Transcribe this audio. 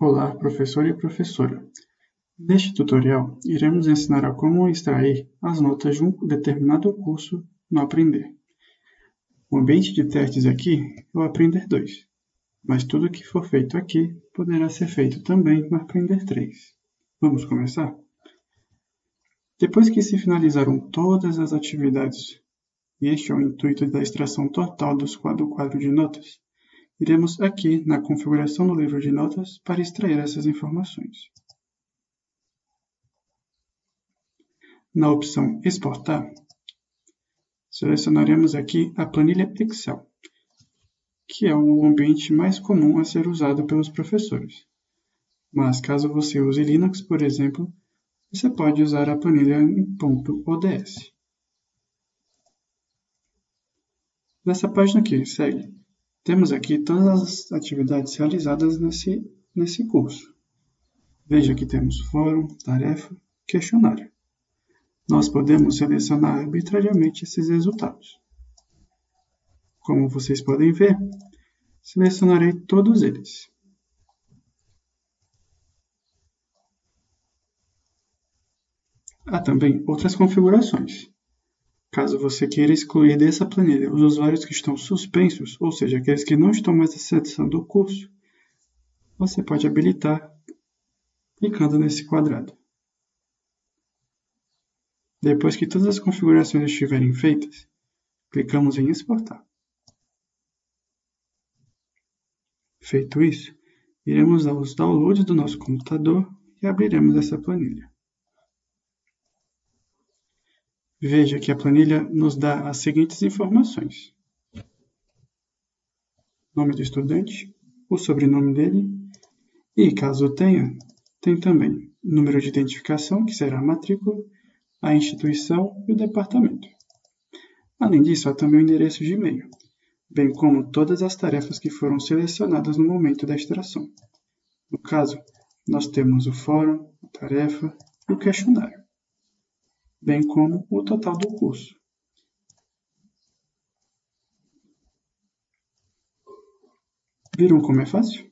Olá, professor e professora. Neste tutorial, iremos ensinar a como extrair as notas de um determinado curso no Aprender. O ambiente de testes aqui é o Aprender 2, mas tudo que for feito aqui poderá ser feito também no Aprender 3. Vamos começar? Depois que se finalizaram todas as atividades, e este é o intuito da extração total do quadro de notas, Iremos aqui na configuração do livro de notas para extrair essas informações. Na opção Exportar, selecionaremos aqui a planilha Excel, que é o ambiente mais comum a ser usado pelos professores. Mas caso você use Linux, por exemplo, você pode usar a planilha em .ods. Nessa página aqui, segue temos aqui todas as atividades realizadas nesse, nesse curso. Veja que temos fórum, tarefa, questionário. Nós podemos selecionar arbitrariamente esses resultados. Como vocês podem ver, selecionarei todos eles. Há também outras configurações. Caso você queira excluir dessa planilha os usuários que estão suspensos, ou seja, aqueles que não estão mais acessando o curso, você pode habilitar clicando nesse quadrado. Depois que todas as configurações estiverem feitas, clicamos em exportar. Feito isso, iremos aos downloads do nosso computador e abriremos essa planilha. Veja que a planilha nos dá as seguintes informações: nome do estudante, o sobrenome dele e, caso tenha, tem também número de identificação, que será a matrícula, a instituição e o departamento. Além disso, há também o endereço de e-mail, bem como todas as tarefas que foram selecionadas no momento da extração. No caso, nós temos o fórum, a tarefa e o questionário bem como o total do curso. Viram como é fácil?